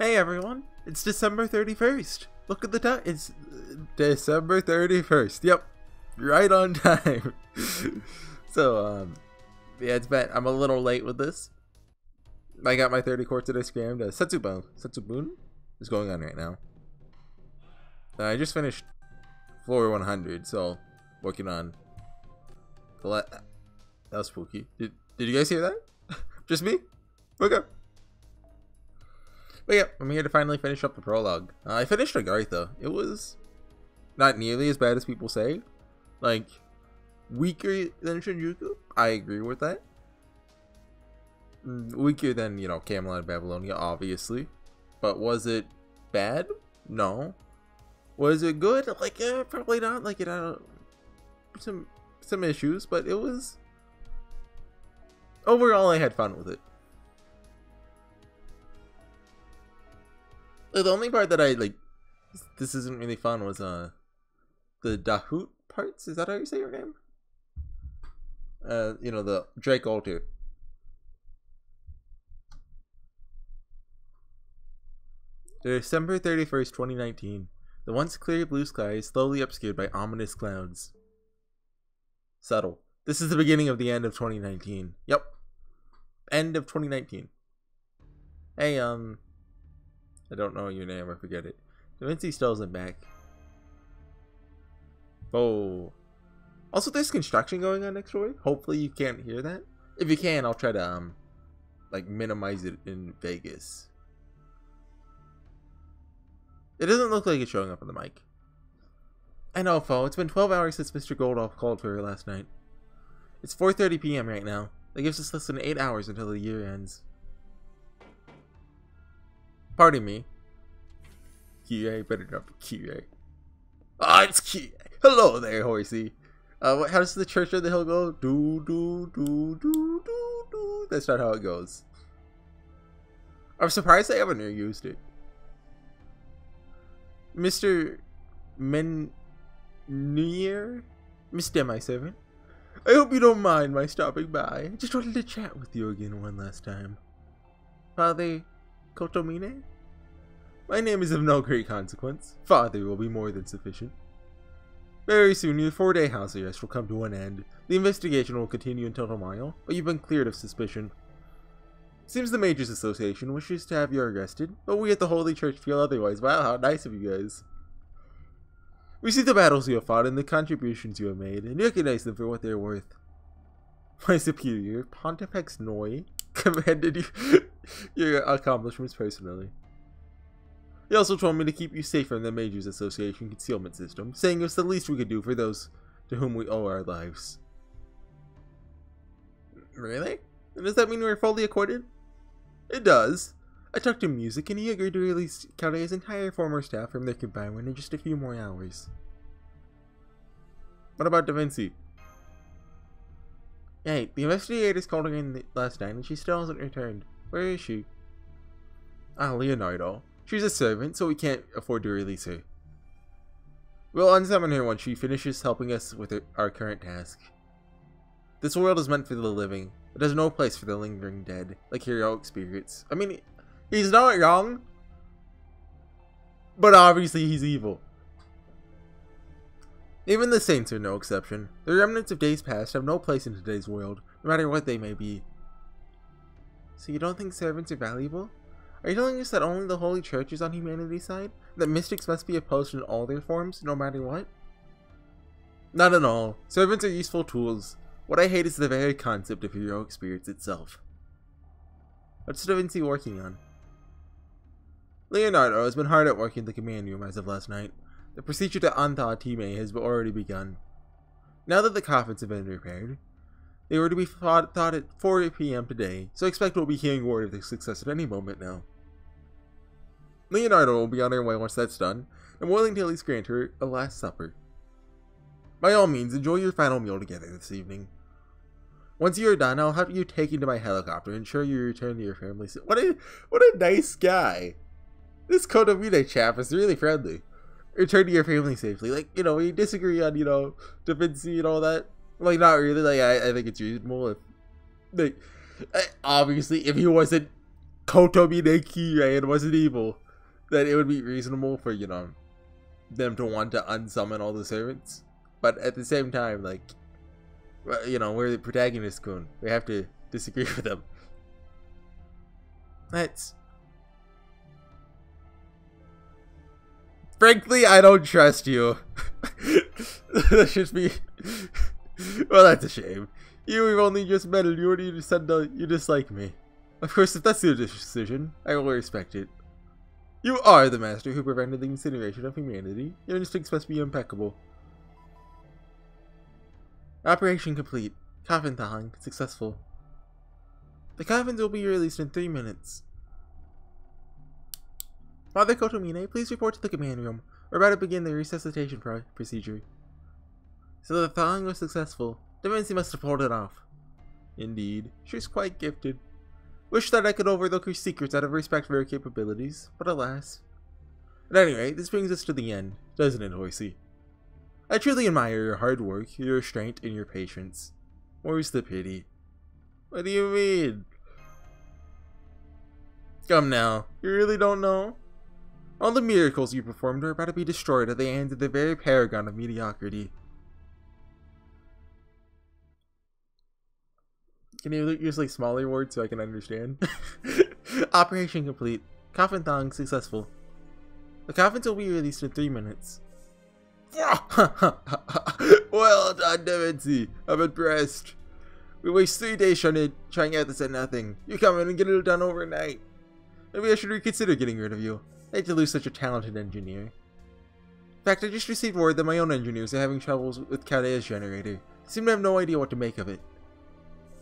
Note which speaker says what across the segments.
Speaker 1: Hey everyone, it's December 31st. Look at the time. It's uh, December 31st. Yep. Right on time. so, um, yeah, it's been, I'm a little late with this. I got my 30 core today scrammed. Uh, Setsubun. Setsubun is going on right now. Uh, I just finished floor 100, so working on That was spooky. Did, did you guys hear that? just me? Okay. But yeah, I'm here to finally finish up the prologue. Uh, I finished Agartha. It was not nearly as bad as people say. Like, weaker than Shinjuku. I agree with that. Mm, weaker than, you know, Camelot and Babylonia, obviously. But was it bad? No. Was it good? Like, eh, probably not. Like, it had some some issues, but it was overall I had fun with it. The only part that I like this isn't really fun was uh the Dahut parts. Is that how you say your name? Uh, you know the Drake altar. December thirty first, twenty nineteen. The once clear blue sky is slowly obscured by ominous clouds. Subtle. This is the beginning of the end of 2019. Yep. End of 2019. Hey, um, I don't know your name, I forget it. Da Vinci still isn't back. Oh. Also, there's construction going on next door. Hopefully you can't hear that. If you can, I'll try to, um, like, minimize it in Vegas. It doesn't look like it's showing up on the mic. I know, Fo. It's been 12 hours since Mr. Goredolf called for her last night. It's 4.30 p.m. right now. That gives us less than 8 hours until the year ends. Pardon me. QA, better not be Kirei. Ah, it's Kirei. Hello there, horsey. Uh, how does the Church of the Hill go? Do, do, do, do, do, do. That's not how it goes. I'm surprised they haven't used it. Mr. Menir? Mr. My servant? I hope you don't mind my stopping by. I just wanted to chat with you again one last time. Father Kotomine? My name is of no great consequence. Father will be more than sufficient. Very soon, your four-day house arrest will come to an end. The investigation will continue until tomorrow, but you've been cleared of suspicion. Seems the Mages Association wishes to have you arrested, but we at the Holy Church feel otherwise. Wow, how nice of you guys. We see the battles you have fought and the contributions you have made, and recognize them for what they are worth. My superior, Pontifex Noi, commanded you your accomplishments personally. He also told me to keep you safe from the Mages Association concealment system, saying it's the least we could do for those to whom we owe our lives. Really? And does that mean we're fully accorded? It does. I talked to Musik and he agreed to release Chaldea's entire former staff from their confinement in just a few more hours. What about Da Vinci? Hey, the investigators called her in last night and she still hasn't returned. Where is she? Ah, Leonardo. She's a servant, so we can't afford to release her. We'll unsummon her once she finishes helping us with our current task. This world is meant for the living. It has no place for the lingering dead, like heroic spirits. I mean, he's not wrong, but obviously he's evil. Even the saints are no exception. The remnants of days past have no place in today's world, no matter what they may be. So you don't think servants are valuable? Are you telling us that only the Holy Church is on humanity's side? That mystics must be opposed in all their forms, no matter what? Not at all. Servants are useful tools. What I hate is the very concept of heroic spirits itself. What's Da Vinci working on? Leonardo has been hard at work in the command room as of last night. The procedure to unthaw Time has already begun. Now that the coffins have been repaired, they were to be thought, thought at 4 p.m. today, so expect we'll be hearing word of their success at any moment now. Leonardo will be on her way once that's done, and will until he's grant her a last supper. By all means, enjoy your final meal together this evening. Once you are done, I'll have you taken to my helicopter and ensure you return to your family. What a what a nice guy. This Kotomine chap is really friendly. Return to your family safely. Like, you know, we disagree on, you know, Vinci and all that. Like, not really. Like, I, I think it's reasonable if, like, obviously, if he wasn't Kotomine and wasn't evil, then it would be reasonable for, you know, them to want to unsummon all the servants. But at the same time, like, you know, we're the protagonist, Kun. We have to disagree with them. That's. Frankly, I don't trust you. that should be. Well, that's a shame. You we've only just met and you already that you dislike me. Of course, if that's your decision, I will respect it. You are the master who prevented the incineration of humanity. Your instincts must be impeccable. Operation complete. Coffin successful. The coffins will be released in three minutes. Father Kotomine, please report to the command room. We're about to begin the resuscitation pro procedure. So the thawing was successful. Da Vinci must have pulled it off. Indeed, she's quite gifted. Wish that I could overlook her secrets out of respect for her capabilities, but alas. At any rate, this brings us to the end, doesn't it, Horsey? I truly admire your hard work, your restraint, and your patience. Where's the pity? What do you mean? Come now, you really don't know? All the miracles you performed are about to be destroyed at the hands of the very paragon of mediocrity. Can you use like smaller words so I can understand? Operation complete. Coffin thong successful. The coffins will be released in three minutes. well done, Da Vinci. I'm impressed. We waste three days trying trying out this at nothing. You come in and get it done overnight. Maybe I should reconsider getting rid of you. I hate to lose such a talented engineer. In fact, I just received word that my own engineers are having troubles with Chaldea's generator. They seem to have no idea what to make of it.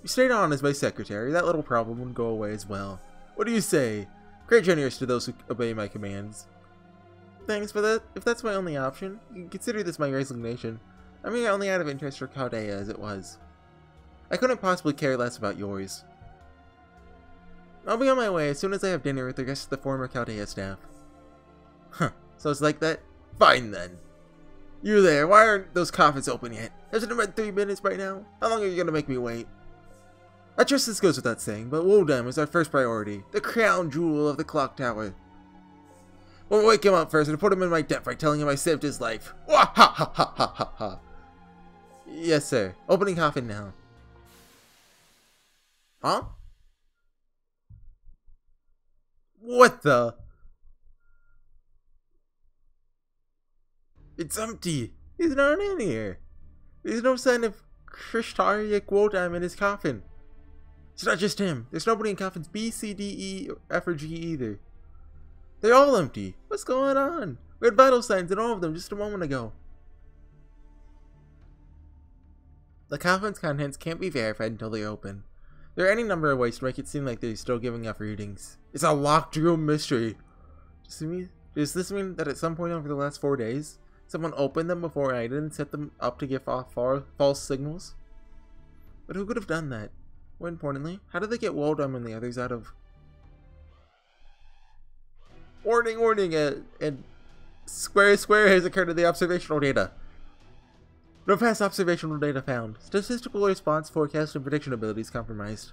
Speaker 1: You stayed on as my secretary, that little problem would go away as well. What do you say? Great generous to those who obey my commands. Thanks for that. If that's my only option, consider this my resignation. I'm here only out of interest for Chaldea as it was. I couldn't possibly care less about yours. I'll be on my way as soon as I have dinner with the rest of the former Chaldea staff. Huh, so it's like that? Fine then. You there, why aren't those coffins open yet? Hasn't it been three minutes right now? How long are you gonna make me wait? I trust this goes without saying, but Woldem is our first priority, the crown jewel of the clock tower. We'll wake him up first and put him in my debt by telling him I saved his life. Wah ha ha ha ha ha. Yes, sir. Opening coffin now. Huh? What the? It's empty. He's not in here. There's no sign of Kirschtaria Woldam in his coffin. It's not just him. There's nobody in coffins B, C, D, E, F, or G either. They're all empty. What's going on? We had vital signs in all of them just a moment ago. The coffin's contents can't be verified until they open. There are any number of ways to make it seem like they're still giving off readings. It's a locked room mystery. Does this mean that at some point over the last four days, someone opened them before I did and set them up to give off false signals? But who could have done that? More importantly, how did they get Woldem and the others out of... Warning, warning, uh, and Square Square has occurred in the observational data. No past observational data found. Statistical response, forecast, and prediction abilities compromised.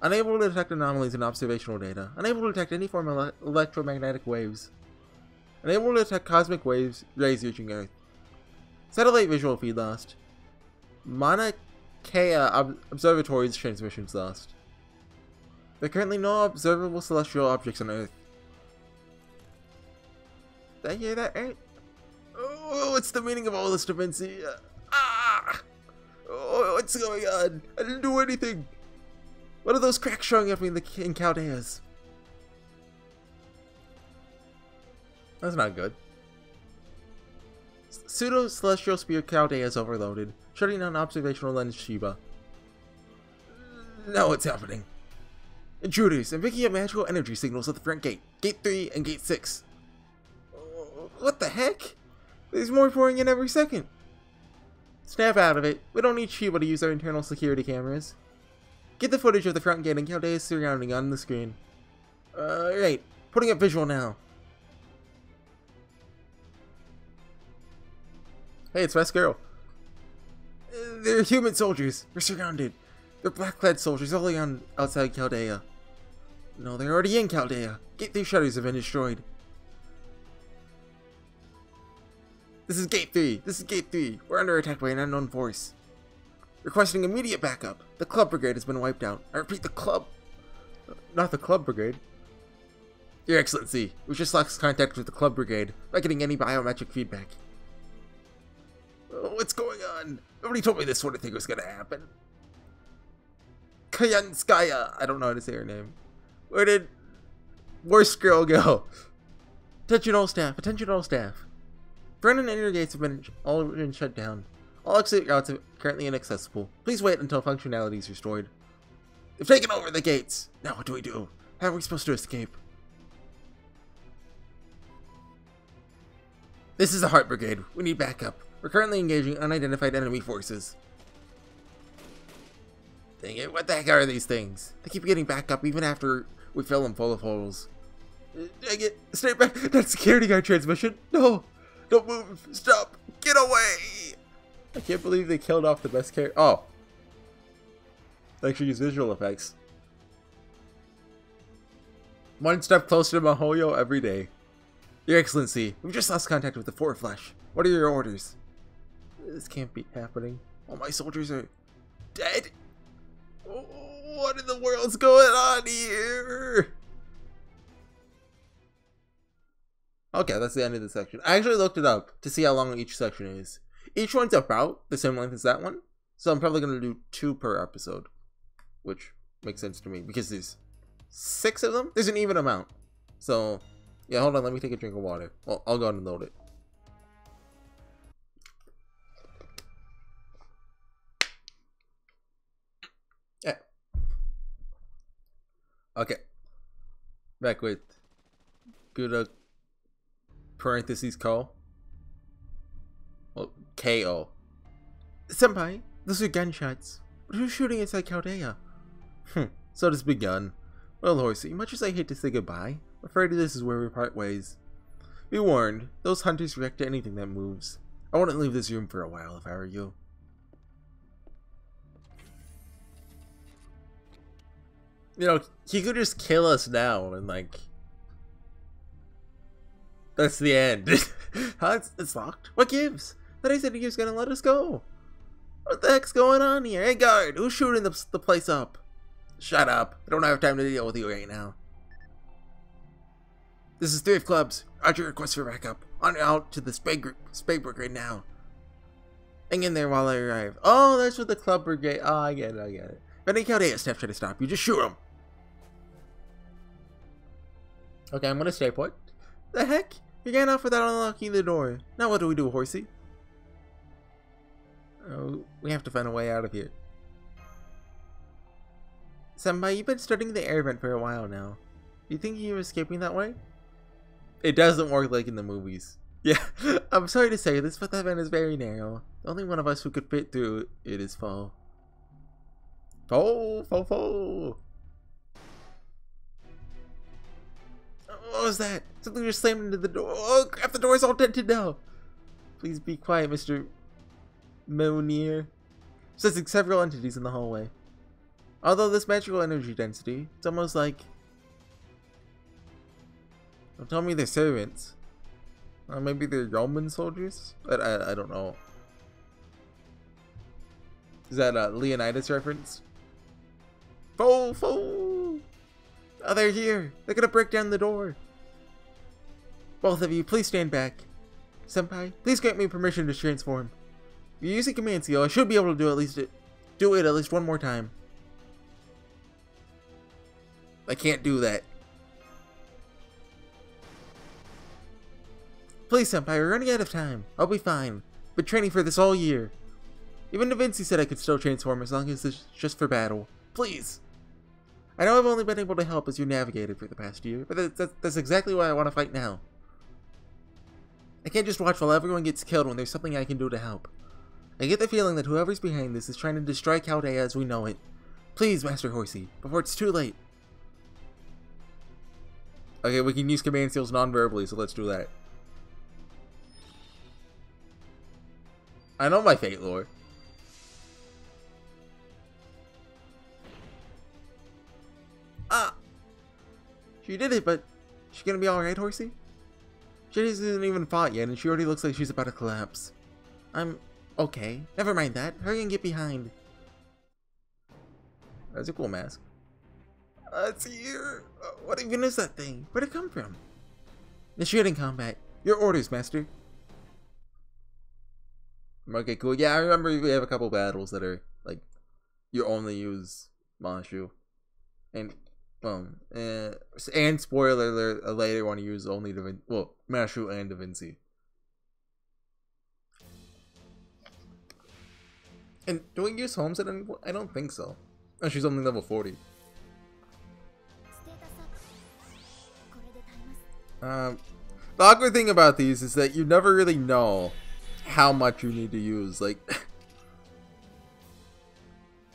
Speaker 1: Unable to detect anomalies in observational data. Unable to detect any form of ele electromagnetic waves. Unable to detect cosmic waves, rays reaching Earth. Satellite visual feed lost. Mauna Kea Observatory's transmissions lost. There are currently no observable celestial objects on Earth. Did I hear that right? Oh, what's the meaning of all this, Vinci? Ah! Oh, what's going on? I didn't do anything. What are those cracks showing up in the in Chaldeas? That's not good. Pseudo Celestial Sphere Chaldea overloaded, shutting down observational lens Sheba. Now what's happening? Intruders, I'm picking up magical energy signals at the front gate. Gate 3 and Gate 6. What the heck? There's more pouring in every second. Snap out of it. We don't need Sheba to use our internal security cameras. Get the footage of the front gate and Chaldea's surrounding on the screen. Alright, putting up visual now. Hey, it's Mascaro. They're human soldiers. We're surrounded. They're black-clad soldiers all on outside Chaldea. No, they're already in Chaldea. Gate 3 shutters have been destroyed. This is Gate 3. This is Gate 3. We're under attack by an unknown force. Requesting immediate backup. The Club Brigade has been wiped out. I repeat, the Club... Not the Club Brigade. Your Excellency, we just lost contact with the Club Brigade, not getting any biometric feedback. What's going on? Nobody told me this sort of thing was gonna happen. Kayanskaya! I don't know how to say her name. Where did... Worst girl go? Attention all staff, attention all staff. Front and inner gates have been all been shut down. All exit routes are currently inaccessible. Please wait until functionality is restored. They've taken over the gates! Now what do we do? How are we supposed to escape? This is the Heart Brigade. We need backup. We're currently engaging unidentified enemy forces. Dang it, what the heck are these things? They keep getting back up even after we fill them full of holes. Dang it, stay back. That security guard transmission. No, don't move. Stop. Get away. I can't believe they killed off the best character. Oh. They actually use visual effects. One step closer to Mahoyo every day. Your Excellency, we've just lost contact with the Four Flesh. What are your orders? This can't be happening. All my soldiers are dead. What in the world's going on here? Okay, that's the end of the section. I actually looked it up to see how long each section is. Each one's about the same length as that one, so I'm probably going to do two per episode, which makes sense to me because there's six of them. There's an even amount. So yeah, hold on. Let me take a drink of water. Well, I'll go and load it. Okay. Back with good uh, parentheses call. Well, KO. Senpai, those are gunshots. But who's shooting inside Chaldea? Hmm, so it has begun. Well, Horsey, much as I hate to say goodbye, I'm Afraid this is where we part ways. Be warned, those hunters react to anything that moves. I wouldn't leave this room for a while if I were you. You know, he could just kill us now and like... That's the end. huh? It's, it's locked? What gives? But I said he was gonna let us go. What the heck's going on here? Hey guard, who's shooting the, the place up? Shut up. I don't have time to deal with you right now. This is three of clubs. Roger request for backup. On out to the spade, spade brigade now. Hang in there while I arrive. Oh, that's what the club brigade. Oh, I get it. I get it. If any Chaldea staff try to stop you, just shoot them. Okay, I'm gonna stay put. The heck? You ran off without unlocking the door. Now what do we do, horsey? Oh, we have to find a way out of here. Senpai, you've been studying the air vent for a while now. Do you think you're escaping that way? It doesn't work like in the movies. Yeah, I'm sorry to say this, but that vent is very narrow. The only one of us who could fit through it is Fo. Fo, Fo, Fo. Was that? Something just slammed into the door. Oh crap, the door's all dented now. Please be quiet, Mr. Monier. Sensing several entities in the hallway. Although this magical energy density, it's almost like don't tell me they're servants. Uh, maybe they're Roman soldiers? I, I, I don't know. Is that a Leonidas reference? Fool, fool! Oh, they're here! They're gonna break down the door! Both of you, please stand back. Senpai, please grant me permission to transform. If you're using command seal, I should be able to do at least it, do it at least one more time. I can't do that. Please, Senpai, we're running out of time. I'll be fine. Been training for this all year. Even Da Vinci said I could still transform as long as it's just for battle. Please! I know I've only been able to help as your navigator for the past year, but that's, that's exactly why I want to fight now. I can't just watch while everyone gets killed when there's something I can do to help. I get the feeling that whoever's behind this is trying to destroy Chaldea as we know it. Please, Master Horsey, before it's too late. Okay, we can use command seals non-verbally, so let's do that. I know my fate lore. Ah! She did it, but she gonna be alright, Horsey? She hasn't even fought yet, and she already looks like she's about to collapse. I'm okay. Never mind that. Hurry and get behind. That's a cool mask. Uh, it's here. What even is that thing? Where'd it come from? The shooting combat. Your orders, master. Okay, cool. Yeah, I remember we have a couple battles that are like you only use Mashu, and well, uh, and spoiler alert, a later want to use only the well Mashu and Da Vinci. And do we use Holmes at any I don't think so. Oh, she's only level 40. Um, the awkward thing about these is that you never really know how much you need to use. Like,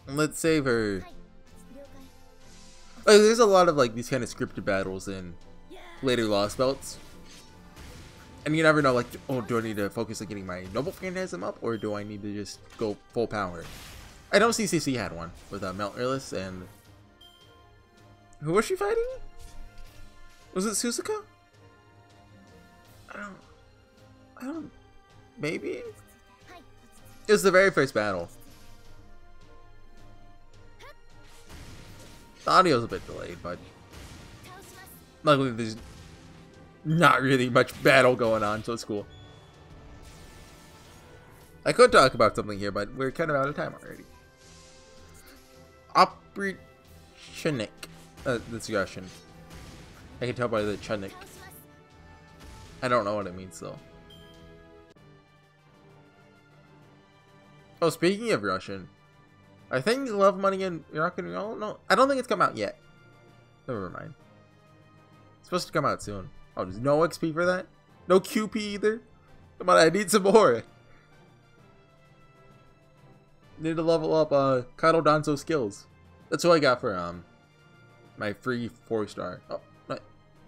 Speaker 1: let's save her. Like, there's a lot of like these kind of scripted battles in later Lost Belts. And you never know, like, oh, do I need to focus on getting my Noble Phantasm up, or do I need to just go full power? I know CCC had one with uh, Mount and... Who was she fighting? Was it Suzuka? I don't... I don't... Maybe? It was the very first battle. The audio's a bit delayed, but... Luckily there's not really much battle going on, so it's cool. I could talk about something here, but we're kind of out of time already. Oprichenik. Uh, that's Russian. I can tell by the Chenik. I don't know what it means though. Oh, speaking of Russian, I think Love Money and Rock and Roll. No, I don't think it's come out yet. Never mind. It's supposed to come out soon. Oh, there's no XP for that? No QP either? Come on, I need some more. Need to level up uh Kato Danzo skills. That's what I got for um my free four star. Oh,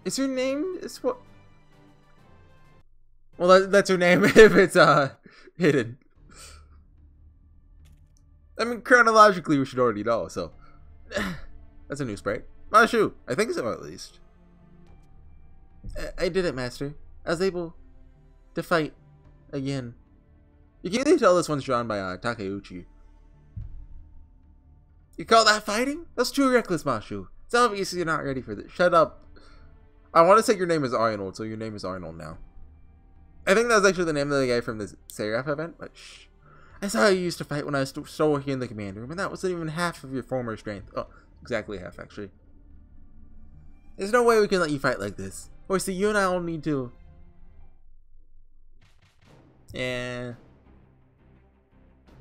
Speaker 1: is her name is what? Well, that, that's her name if it's uh hidden. I mean, chronologically, we should already know. So that's a new sprite. Mashu, I think so at least. I, I did it, Master. I was able to fight again. You can really tell this one's drawn by uh, Takeuchi. You call that fighting? That's too reckless, Mashu. It's obvious you're not ready for this. Shut up. I want to say your name is Arnold, so your name is Arnold now. I think that's actually the name of the guy from the Seraph event, but shh. I saw you used to fight when I was still working in the command room, and that wasn't even half of your former strength. Oh, exactly half, actually. There's no way we can let you fight like this. Or see, you and I all need to... Yeah.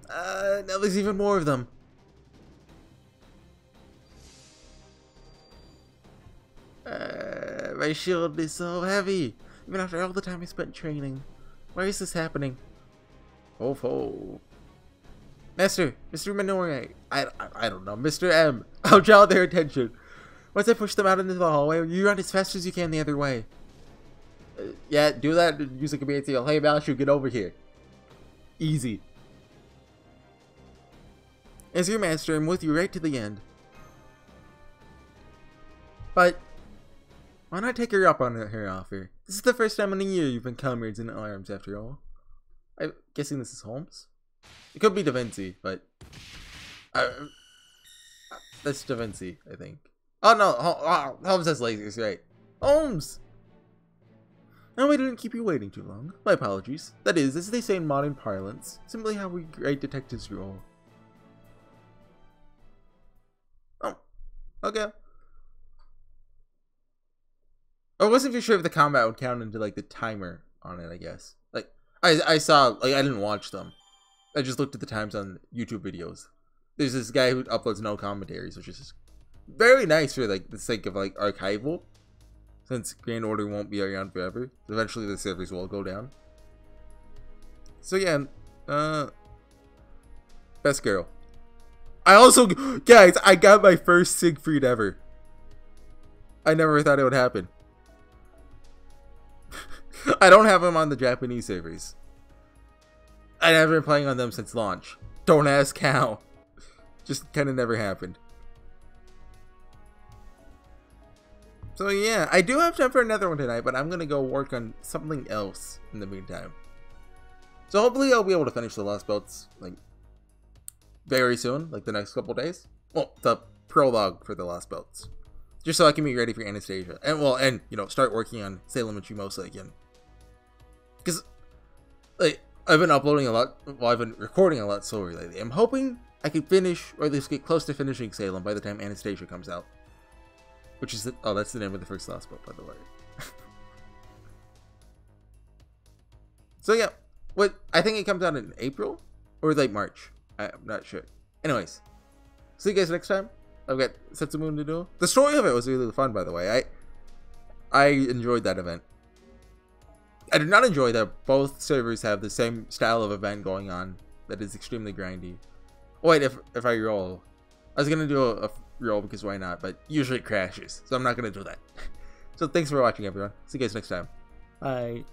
Speaker 1: Uh, now there's even more of them. Uh, my shield is so heavy, even after all the time I spent training. Why is this happening? Ho ho. Master, Mr. Minori, I, I, I don't know, Mr. M, I'll draw their attention. Once I push them out into the hallway, you run as fast as you can the other way. Uh, yeah, do that, use a command seal. Hey, Malshu, get over here. Easy. As your master, I'm with you right to the end. But why not take her up on her offer? This is the first time in a year you've been comrades in arms, after all. I'm guessing this is Holmes? It could be Da Vinci, but... Uh, that's Da Vinci, I think. Oh no, oh, Holmes has lasers, right. Holmes! No, we didn't keep you waiting too long. My apologies. That is, as they say in modern parlance, simply how we great detectives roll. Oh, okay. I wasn't too sure if the combat would count into like the timer on it. I guess. Like I I saw like I didn't watch them. I just looked at the times on YouTube videos. There's this guy who uploads no commentaries, which is very nice for like the sake of like archival. Since Grand Order won't be around forever, eventually the servers will go down. So yeah, uh, best girl. I also, guys, I got my first Siegfried ever. I never thought it would happen. I don't have him on the Japanese servers. I have been playing on them since launch. Don't ask how. Just kind of never happened. So yeah, I do have time for another one tonight, but I'm gonna go work on something else in the meantime. So hopefully I'll be able to finish the Lost Belts like very soon, like the next couple days. Well, the prologue for the Lost Belts, just so I can be ready for Anastasia, and well, and you know, start working on Salem and Shimousa again. Because like I've been uploading a lot, well, I've been recording a lot slower lately. I'm hoping I can finish, or at least get close to finishing Salem by the time Anastasia comes out. Which is, the, oh, that's the name of the first Lost book, by the way. so yeah, what I think it comes out in April or late March. I'm not sure. Anyways, see you guys next time. I've got Setsubun to do. The story of it was really fun, by the way. I I enjoyed that event. I did not enjoy that both servers have the same style of event going on that is extremely grindy. Wait, if if I roll, I was gonna do a, a roll because why not? But usually it crashes, so I'm not gonna do that. so thanks for watching, everyone. See you guys next time. Bye.